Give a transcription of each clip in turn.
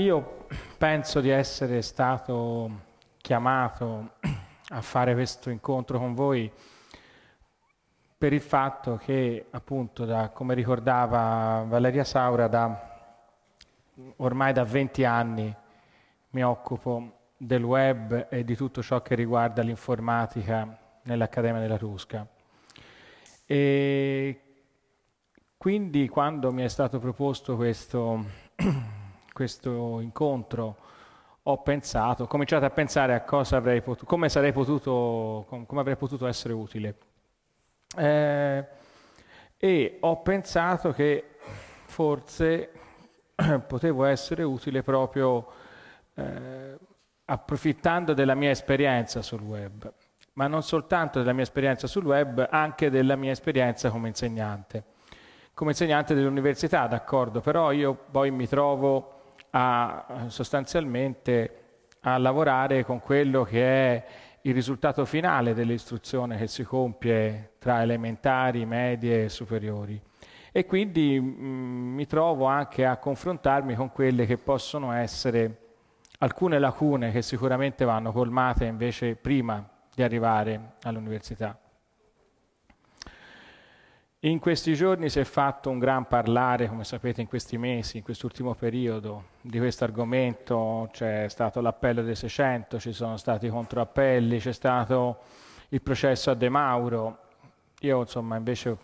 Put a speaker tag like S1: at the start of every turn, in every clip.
S1: io penso di essere stato chiamato a fare questo incontro con voi per il fatto che, appunto, da, come ricordava Valeria Saura, da, ormai da 20 anni mi occupo del web e di tutto ciò che riguarda l'informatica nell'Accademia della Tusca. E quindi quando mi è stato proposto questo, questo incontro ho pensato, ho cominciato a pensare a cosa avrei potuto, come, sarei potuto, come avrei potuto essere utile. Eh, e ho pensato che forse potevo essere utile proprio eh, approfittando della mia esperienza sul web, ma non soltanto della mia esperienza sul web, anche della mia esperienza come insegnante. Come insegnante dell'università, d'accordo, però io poi mi trovo a, sostanzialmente a lavorare con quello che è il risultato finale dell'istruzione che si compie tra elementari, medie e superiori. E quindi mh, mm, mi trovo anche a confrontarmi con quelle che possono essere alcune lacune che sicuramente vanno colmate invece prima di arrivare all'università. In questi giorni si è fatto un gran parlare, come sapete, in questi mesi, in quest'ultimo periodo, di questo argomento. C'è stato l'appello dei 600, ci sono stati controappelli, c'è stato il processo a De Mauro. Io, insomma, invece,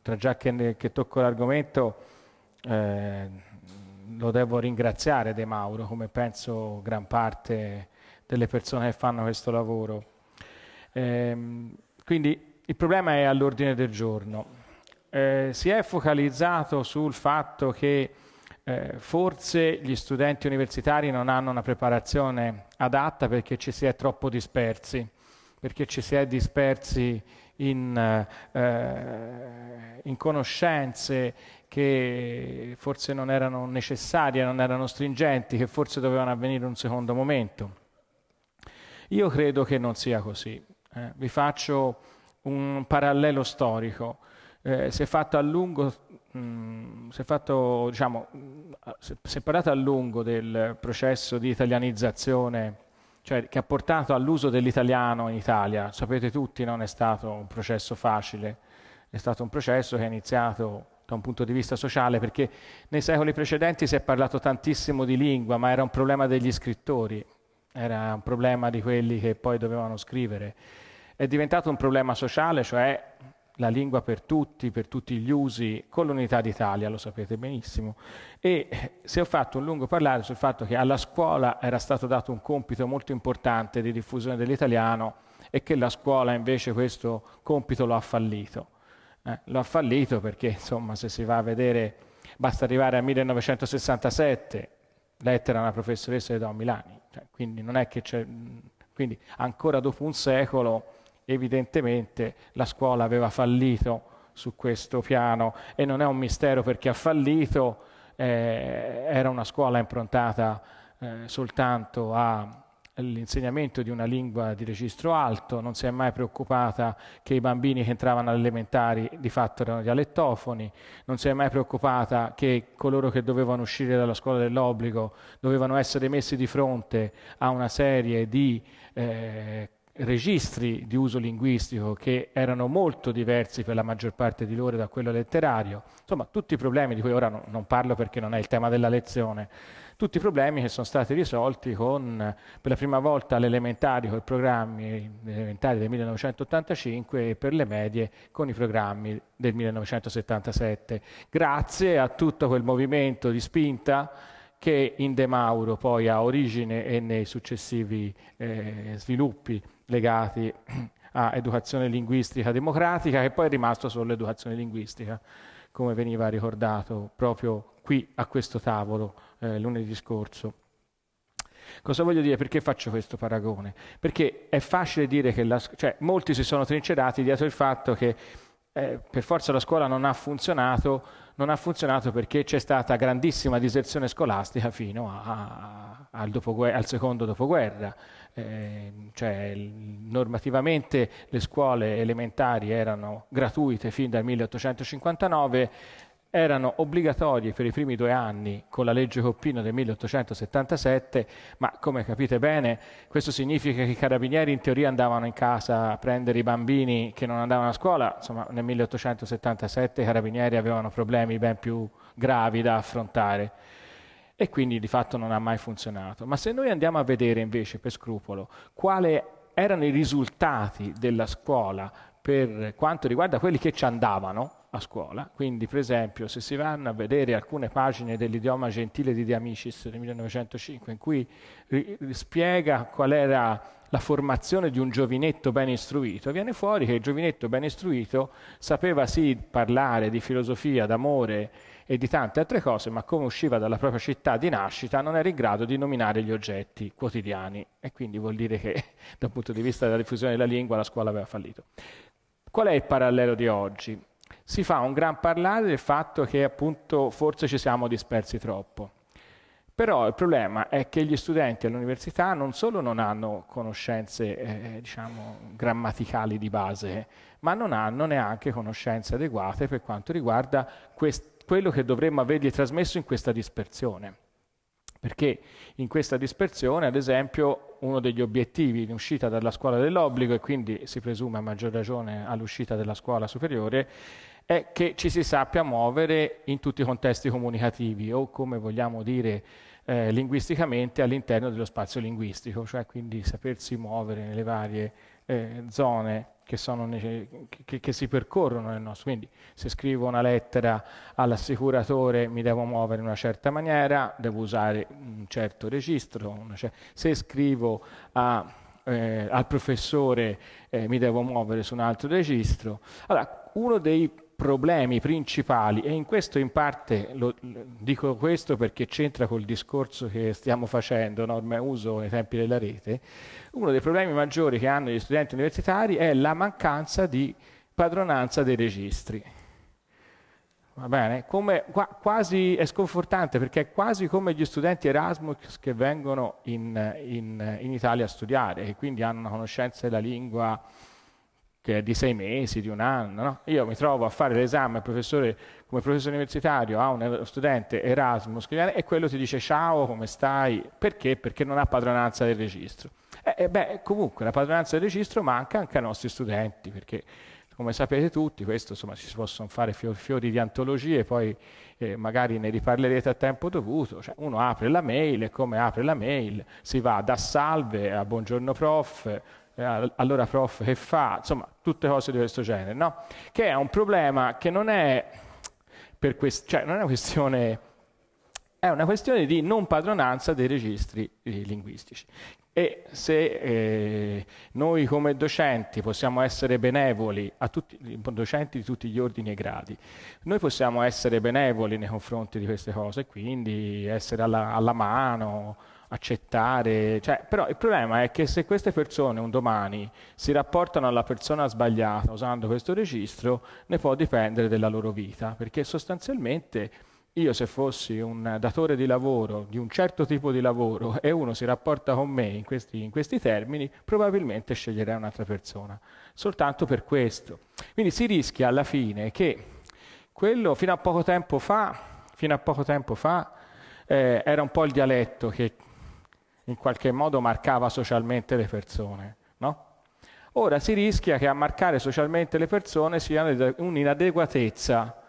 S1: tra già che, che tocco l'argomento, eh, lo devo ringraziare De Mauro, come penso gran parte delle persone che fanno questo lavoro. Eh, quindi il problema è all'ordine del giorno eh, si è focalizzato sul fatto che eh, forse gli studenti universitari non hanno una preparazione adatta perché ci si è troppo dispersi, perché ci si è dispersi in, eh, in conoscenze che forse non erano necessarie, non erano stringenti, che forse dovevano avvenire in un secondo momento. Io credo che non sia così. Eh. vi faccio un parallelo storico eh, si è fatto a lungo, mh, mm, è fatto, diciamo, si è parlato a lungo del processo di italianizzazione cioè, che ha portato all'uso dell'italiano in Italia. Sapete tutti, non è stato un processo facile, è stato un processo che è iniziato da un punto di vista sociale, perché nei secoli precedenti si è parlato tantissimo di lingua, ma era un problema degli scrittori, era un problema di quelli che poi dovevano scrivere. È diventato un problema sociale, cioè la lingua per tutti, per tutti gli usi, con l'Unità d'Italia, lo sapete benissimo. E si è fatto un lungo parlare sul fatto che alla scuola era stato dato un compito molto importante di diffusione dell'italiano e che la scuola invece questo compito lo ha fallito. Eh, lo ha fallito perché, insomma, se si va a vedere, basta arrivare al 1967, lettera a una professoressa di Don Milani, cioè, quindi non è che c'è... Quindi ancora dopo un secolo evidentemente la scuola aveva fallito su questo piano. E non è un mistero perché ha fallito, eh, era una scuola improntata eh, soltanto all'insegnamento di una lingua di registro alto, non si è mai preoccupata che i bambini che entravano alle elementari di fatto erano dialettofoni, non si è mai preoccupata che coloro che dovevano uscire dalla scuola dell'obbligo dovevano essere messi di fronte a una serie di eh, registri di uso linguistico che erano molto diversi per la maggior parte di loro da quello letterario, insomma tutti i problemi di cui ora no, non parlo perché non è il tema della lezione, tutti i problemi che sono stati risolti con per la prima volta l'elementare con i programmi elementari del 1985 e per le medie con i programmi del 1977, grazie a tutto quel movimento di spinta che in De Mauro poi ha origine e nei successivi eh, sviluppi legati a educazione linguistica democratica, che poi è rimasto solo l'educazione linguistica, come veniva ricordato proprio qui a questo tavolo eh, lunedì scorso. Cosa voglio dire? Perché faccio questo paragone? Perché è facile dire che la, cioè, molti si sono trincerati dietro il fatto che eh, per forza la scuola non ha funzionato, non ha funzionato perché c'è stata grandissima diserzione scolastica fino a, a, al, al, secondo dopoguerra. Eh, cioè, normativamente le scuole elementari erano gratuite fin dal 1859, erano obbligatorie per i primi due anni con la legge Coppino del 1877, ma come capite bene questo significa che i carabinieri in teoria andavano in casa a prendere i bambini che non andavano a scuola, insomma nel 1877 i carabinieri avevano problemi ben più gravi da affrontare e quindi di fatto non ha mai funzionato. Ma se noi andiamo a vedere invece per scrupolo quali erano i risultati della scuola per quanto riguarda quelli che ci andavano, a scuola, quindi per esempio se si vanno a vedere alcune pagine dell'idioma gentile di De Amicis del 1905 in cui spiega qual era la formazione di un giovinetto ben istruito, viene fuori che il giovinetto ben istruito sapeva sì parlare di filosofia, d'amore e di tante altre cose, ma come usciva dalla propria città di nascita non era in grado di nominare gli oggetti quotidiani e quindi vuol dire che dal punto di vista della diffusione della lingua la scuola aveva fallito. Qual è il parallelo di oggi? si fa un gran parlare del fatto che appunto forse ci siamo dispersi troppo. Però il problema è che gli studenti all'università non solo non hanno conoscenze eh, diciamo, grammaticali di base, ma non hanno neanche conoscenze adeguate per quanto riguarda quest- quello che dovremmo avergli trasmesso in questa dispersione. Perché in questa dispersione, ad esempio, uno degli obiettivi in uscita dalla scuola dell'obbligo, e quindi si presume a maggior ragione all'uscita della scuola superiore, è che ci si sappia muovere in tutti i contesti comunicativi o come vogliamo dire eh, linguisticamente all'interno dello spazio linguistico, cioè quindi sapersi muovere nelle varie eh, zone che, sono, che, che, si percorrono nel nostro. Quindi se scrivo una lettera all'assicuratore mi devo muovere in una certa maniera, devo usare un certo registro, cer- se scrivo a, eh, al professore eh, mi devo muovere su un altro registro. Allora, uno dei problemi principali e in questo in parte lo, dico questo perché c'entra col discorso che stiamo facendo, norma e uso nei tempi della rete, uno dei problemi maggiori che hanno gli studenti universitari è la mancanza di padronanza dei registri. Va bene? Come, qua, quasi è sconfortante perché è quasi come gli studenti Erasmus che vengono in, in, in Italia a studiare e quindi hanno una conoscenza della lingua che è di sei mesi, di un anno. No? Io mi trovo a fare l'esame professore, come professore universitario a uno studente Erasmus e quello ti dice ciao, come stai? Perché? Perché non ha padronanza del registro. E, e beh, comunque la padronanza del registro manca anche ai nostri studenti, perché come sapete tutti, questo insomma si possono fare fiori, fiori di antologie, poi eh, magari ne riparlerete a tempo dovuto. Cioè, uno apre la mail e come apre la mail si va da salve a buongiorno prof, eh, allora prof che fa, insomma tutte cose di questo genere, no? Che è un problema che non è, per quest- cioè, non è una questione, è una questione di non padronanza dei registri eh, linguistici. E se eh, noi come docenti possiamo essere benevoli, a tutti, docenti di tutti gli ordini e gradi, noi possiamo essere benevoli nei confronti di queste cose, quindi essere alla, alla mano, accettare, cioè, però il problema è che se queste persone un domani si rapportano alla persona sbagliata usando questo registro, ne può dipendere della loro vita, perché sostanzialmente io se fossi un datore di lavoro di un certo tipo di lavoro e uno si rapporta con me in questi, in questi termini, probabilmente sceglierei un'altra persona, soltanto per questo. Quindi si rischia alla fine che quello fino a poco tempo fa, poco tempo fa eh, era un po' il dialetto che in qualche modo marcava socialmente le persone. No? Ora si rischia che a marcare socialmente le persone sia un'inadeguatezza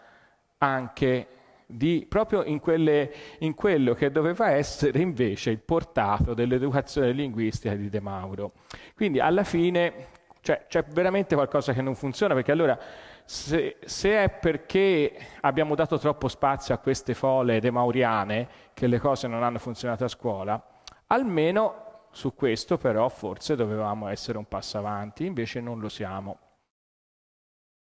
S1: anche di, proprio in, quelle, in, quello che doveva essere invece il portato dell'educazione linguistica di De Mauro. Quindi alla fine cioè, c'è veramente qualcosa che non funziona perché allora se, se, è perché abbiamo dato troppo spazio a queste fole demauriane che le cose non hanno funzionato a scuola, Almeno su questo però forse dovevamo essere un passo avanti, invece non lo siamo.